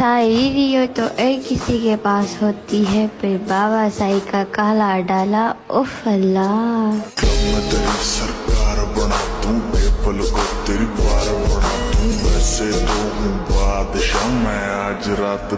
सारी रियो तो एक किसी के पास होती है, फिर बाबा साई का काला डाला, उफ अल्लाह। सरकार बना, तू पेपल को तेरी बार बना, तू वैसे तो हूँ बादशाह, मैं आज रात